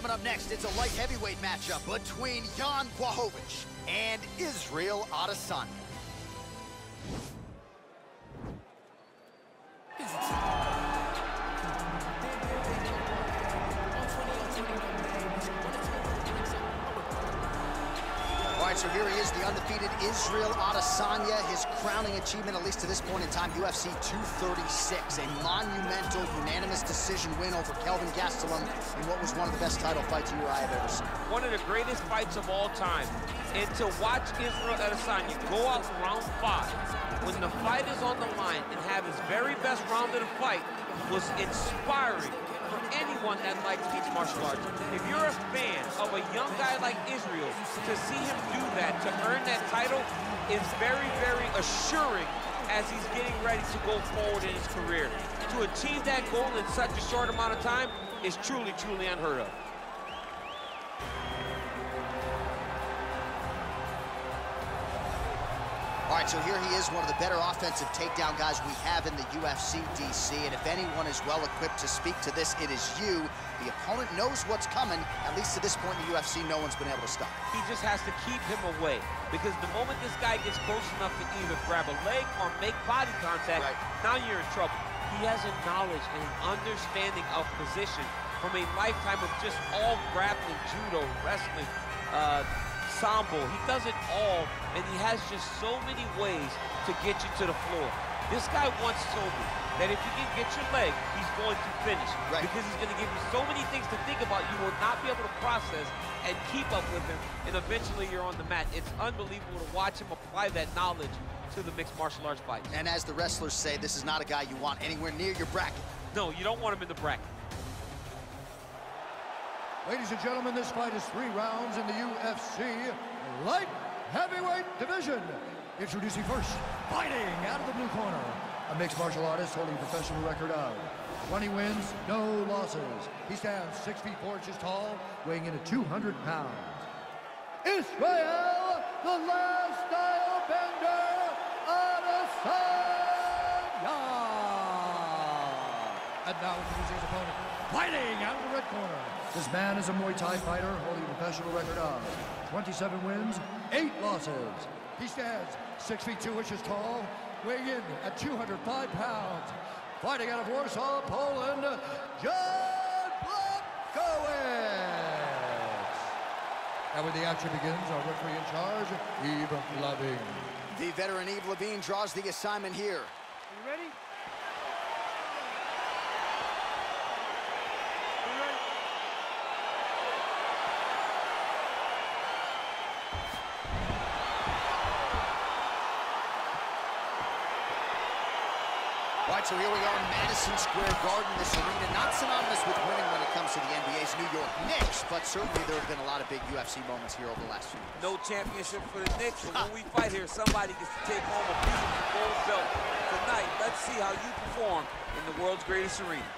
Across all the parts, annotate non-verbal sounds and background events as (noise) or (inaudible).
coming up next, it's a light heavyweight matchup between Jan Blachowicz and Israel Adesanya. Israel Adesanya. His crowning achievement, at least to this point in time, UFC 236. A monumental, unanimous decision win over Kelvin Gastelum in what was one of the best title fights you I have ever seen. One of the greatest fights of all time. And to watch Israel Adesanya go out round five, when the fight is on the line and have his very best round of the fight was inspiring for anyone that likes mixed martial arts. If you're a fan of a young guy like Israel, to see him do that, to earn that title, is very, very assuring as he's getting ready to go forward in his career. To achieve that goal in such a short amount of time is truly, truly unheard of. So here he is, one of the better offensive takedown guys we have in the UFC, DC. And if anyone is well equipped to speak to this, it is you. The opponent knows what's coming. At least to this point in the UFC, no one's been able to stop. He just has to keep him away. Because the moment this guy gets close enough to either grab a leg or make body contact, right. now you're in trouble. He has a knowledge and an understanding of position from a lifetime of just all grappling, judo, wrestling, uh, sambo. He does it all, and he has just so many ways to get you to the floor. This guy once told me that if you can get your leg, he's going to finish. Right. Because he's going to give you so many things to think about, you will not be able to process and keep up with him, and eventually you're on the mat. It's unbelievable to watch him apply that knowledge to the mixed martial arts fight. And as the wrestlers say, this is not a guy you want anywhere near your bracket. No, you don't want him in the bracket. Ladies and gentlemen, this fight is three rounds in the UFC light heavyweight division. Introducing first, fighting out of the blue corner, a mixed martial artist holding a professional record of 20 wins, no losses. He stands 6 feet 4 inches tall, weighing in at 200 pounds. Israel, the last style bender, Adesanya! And now introducing his opponent, fighting out of the red corner. This man is a Muay Thai fighter holding a professional record of 27 wins, 8 losses. He stands 6 feet 2 inches tall, weighing in at 205 pounds. Fighting out of Warsaw, Poland, John Blachowicz. And when the action begins, our referee in charge, Yves Lavigne. The veteran Yves Lavigne draws the assignment here. Are You ready? So here we are in Madison Square Garden, this arena, not synonymous with winning when it comes to the NBA's New York Knicks, but certainly there have been a lot of big UFC moments here over the last few years. No championship for the Knicks, but when we fight here, somebody gets to take home a beautiful gold belt. Tonight, let's see how you perform in the world's greatest arena.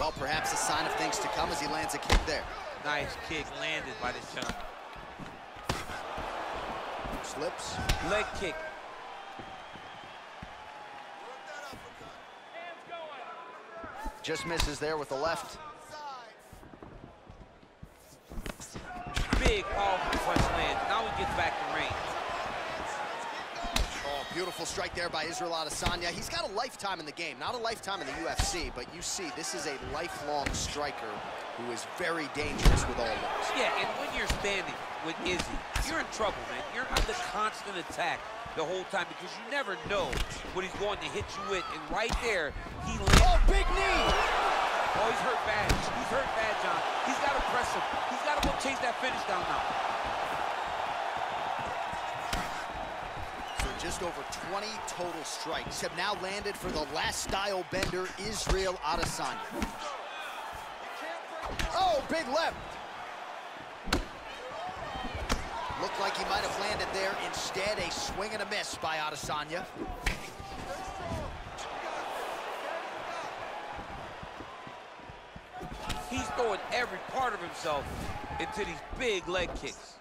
Well, perhaps a sign of things to come as he lands a kick there. Nice kick landed by this gentleman. Slips. Leg kick. Just misses there with the left. Big, powerful punch lands. Now he gets back to range. Oh, beautiful strike there by Israel Adesanya. He's got a lifetime in the game, not a lifetime in the UFC, but you see, this is a lifelong striker who is very dangerous with all looks. Yeah, and when you're standing with Izzy, you're in trouble, man. You're under constant attack the whole time because you never know what he's going to hit you with. And right there, he lands. Oh, big knee! Oh, he's hurt bad. He's hurt bad, John. He's got to press him. He's got to go chase that finish down now. So just over 20 total strikes have now landed for the last style bender, Israel Adesanya. Oh, big left. Looked like he might have landed there. Instead, a swing and a miss by Adesanya. He's throwing every part of himself into these big leg kicks.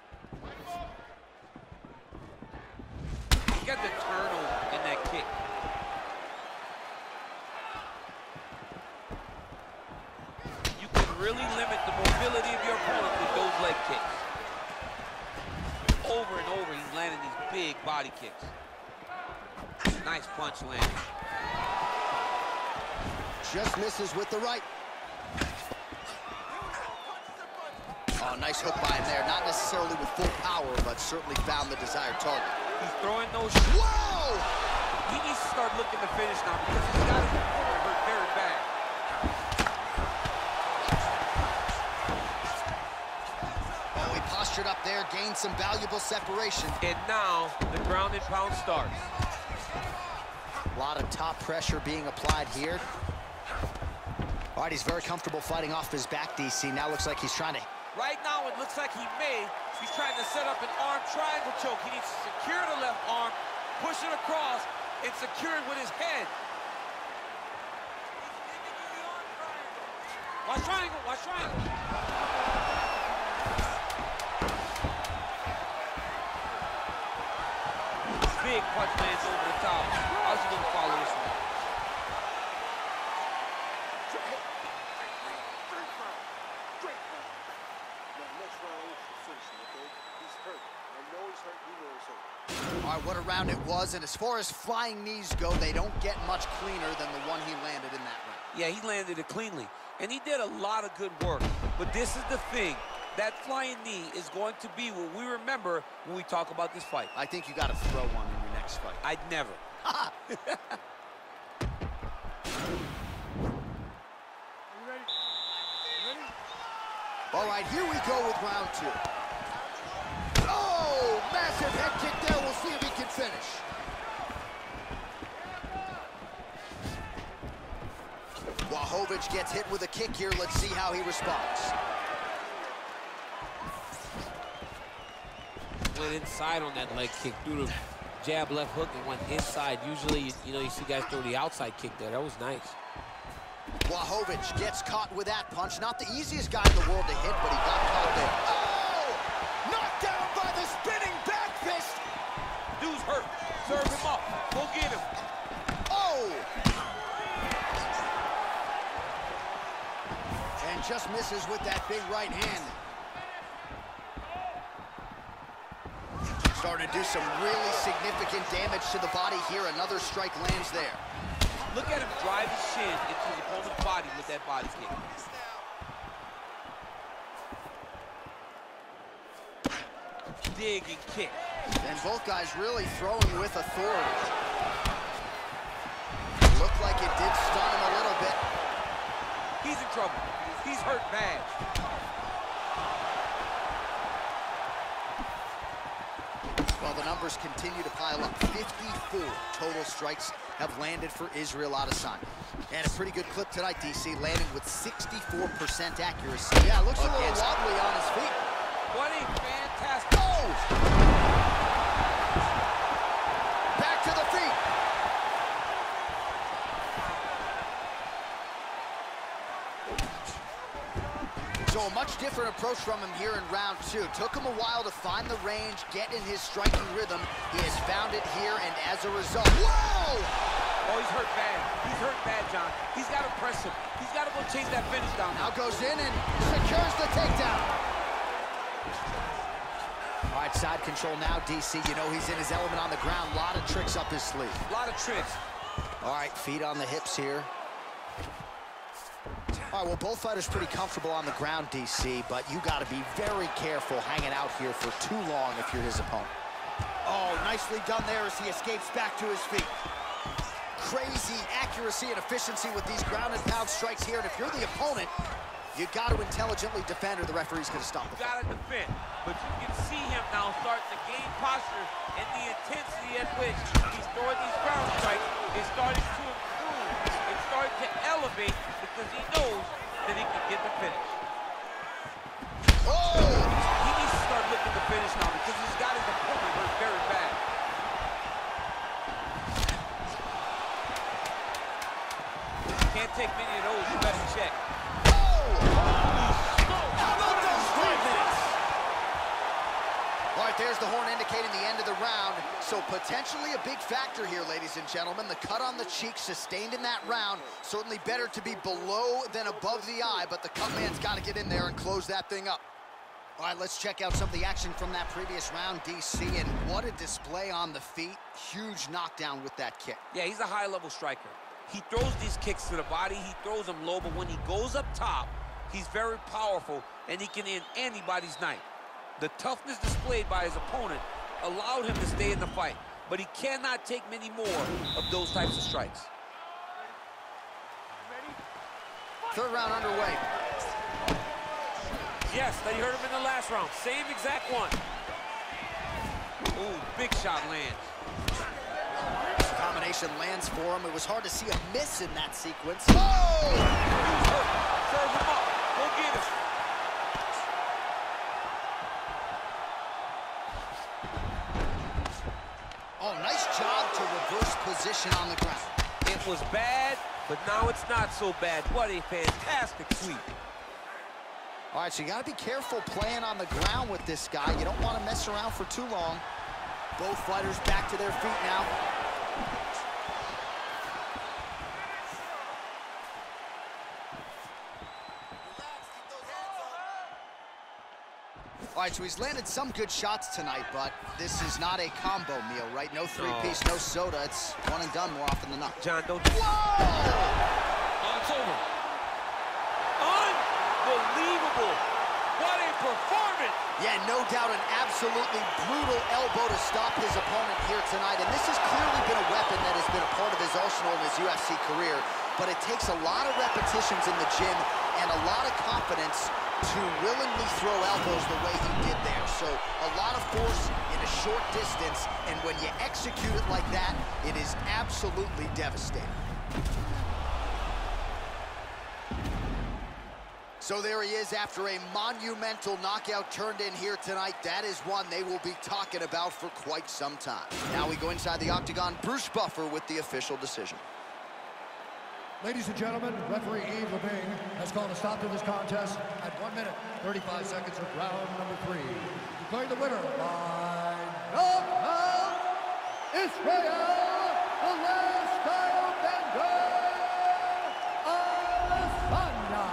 He got the turnover in that kick. You can really limit the mobility of your opponent with those leg kicks. Over and over, he's landing these big body kicks. Nice punch land. Just misses with the right. Oh, nice hook by him there. Not necessarily with full power, but certainly found the desired target. He's throwing those... Whoa! He needs to start looking to finish now because he's got He postured up there, gained some valuable separation. And now the ground and pound starts. A lot of top pressure being applied here. All right, he's very comfortable fighting off his back, DC. Now looks like he's trying to... Right now, it looks like he may. He's trying to set up an arm triangle choke. He needs to secure the left arm, push it across, and secure it with his head. Watch triangle, watch triangle. Punch lands over the top. How's he gonna follow this one? All right, what a round it was. And as far as flying knees go, they don't get much cleaner than the one he landed in that round. Yeah, he landed it cleanly. And he did a lot of good work. But this is the thing. That flying knee is going to be what we remember when we talk about this fight. I think you got to throw one in your next fight. I'd never. (laughs) All right, here we go with round two. Oh, massive head kick there. We'll see if he can finish. Blachowicz gets hit with a kick here. Let's see how he responds. Went inside on that leg kick, threw the jab left hook and went inside. Usually, you, you know, you see guys throw the outside kick there. That was nice. Blachowicz gets caught with that punch. Not the easiest guy in the world to hit, but he got caught there. Oh! Knocked down by the spinning back fist. Dude's hurt. Serve him up. Go get him. Oh! And just misses with that big right hand. Starting to do some really significant damage to the body here. Another strike lands there. Look at him drive his shin into his opponent's body with that body kick. Dig and kick. And both guys really throwing with authority. Looked like it did stun him a little bit. He's in trouble. He's hurt bad. Well, the numbers continue to pile up. 54 total strikes have landed for Israel Adesanya. And a pretty good clip tonight, DC, landing with 64% accuracy. Yeah, looks a little wobbly on his feet. What a fantastic... Oh! Back to the feet. So a much different approach from him here in round two. Took him a while to find the range, get in his striking rhythm. He has found it here, and as a result, whoa! Oh, he's hurt bad. He's hurt bad, John. He's got to press him. He's got to go chase that finish down Now now. goes in and secures the takedown. All right, side control now, DC. You know he's in his element on the ground. A lot of tricks up his sleeve. A lot of tricks. All right, feet on the hips here. All right, well, both fighters pretty comfortable on the ground, DC, but you got to be very careful hanging out here for too long if you're his opponent. Oh, nicely done there as he escapes back to his feet. Crazy accuracy and efficiency with these ground and pound strikes here, and if you're the opponent, you got to intelligently defend or the referee's going to stop the fight. Got to defend. But you can see him now starting to gain posture and the intensity at which he's throwing these ground strikes is starting to To elevate because he knows that he can get the finish. Oh! He needs to start looking to finish now because he's got his opponent hurt very bad. Can't take many of those. You better check. All there's the horn indicating the end of the round. So potentially a big factor here, ladies and gentlemen. The cut on the cheek sustained in that round. Certainly better to be below than above the eye, but the cut man's got to get in there and close that thing up. All right, let's check out some of the action from that previous round, DC, and what a display on the feet. Huge knockdown with that kick. Yeah, he's a high-level striker. He throws these kicks to the body, he throws them low, but when he goes up top, he's very powerful, and he can end anybody's night. The toughness displayed by his opponent allowed him to stay in the fight, but he cannot take many more of those types of strikes. Third round underway. Yes, they heard him in the last round. Same exact one. Ooh, big shot lands. Combination lands for him. It was hard to see a miss in that sequence. Oh! Position on the ground. It was bad, but now it's not so bad. What a fantastic sweep. All right, so you got to be careful playing on the ground with this guy. You don't want to mess around for too long. Both fighters back to their feet now. Right, so he's landed some good shots tonight, but this is not a combo meal, right? No three-piece, no. no. soda. It's one and done more often than not. John, don't... Whoa! Oh, it's over. Unbelievable. What a performance. Yeah, no doubt an absolutely brutal elbow to stop his opponent here tonight. And this has clearly been a weapon that has been a part of his arsenal in his UFC career. But it takes a lot of repetitions in the gym and a lot of confidence to willingly throw elbows the way he did there. So a lot of force in a short distance, and when you execute it like that, it is absolutely devastating. So there he is after a monumental knockout turned in here tonight. That is one they will be talking about for quite some time. Now we go inside the octagon. Bruce Buffer with the official decision. Ladies and gentlemen, referee Yves Lavigne has called a stop to this contest at 1 minute, 35 seconds of round number three. Declaring the winner by knockout, Israel style bender, Adesanya.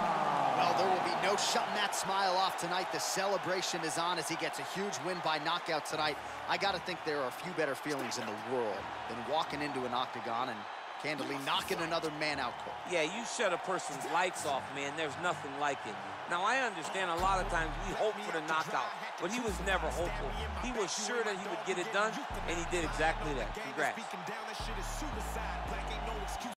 Well, there will be no shutting that smile off tonight. The celebration is on as he gets a huge win by knockout tonight. I got to think there are a few better feelings in the world than walking into an octagon and candidly knocking another man out cold. Yeah, you shut a person's lights off, man. There's nothing like it. Now, I understand a lot of times we hope for the knockout, but he was never hopeful. He was sure that he would get it done, and he did exactly that. Congrats.